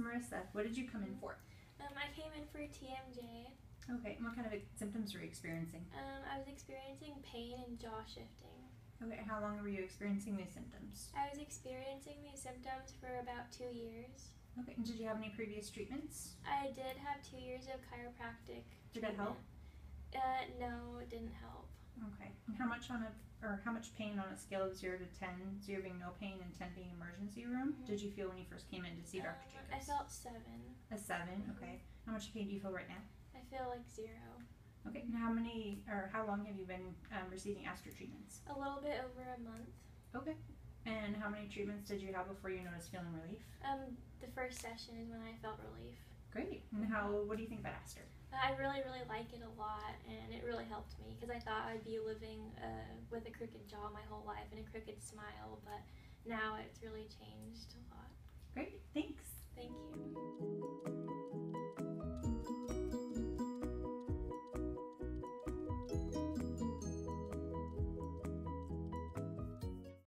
Marissa, what did you come in for? Um, I came in for TMJ. Okay, and what kind of symptoms were you experiencing? Um, I was experiencing pain and jaw shifting. Okay, how long were you experiencing these symptoms? I was experiencing these symptoms for about two years. Okay, and did you have any previous treatments? I did have two years of chiropractic. Did it help? Uh, no, it didn't help. Okay, and how much on a or how much pain on a scale of zero to ten, zero being no pain and ten being emergency room, Mhm. did you feel when you first came in to see Dr. Um, Jacobs? I felt seven. a seven. Okay, how much pain do you feel right now? I feel like zero. Okay, and how many or how long have you been um, receiving Astro treatments? A little bit over a month. Okay, and how many treatments did you have before you noticed feeling relief? Um, the first session is when I felt relief. Great. And how? What do you think about ASTR? I really, really like it a lot, and it really helped me because I thought I'd be living uh, with a crooked jaw my whole life and a crooked smile, but now it's really changed a lot.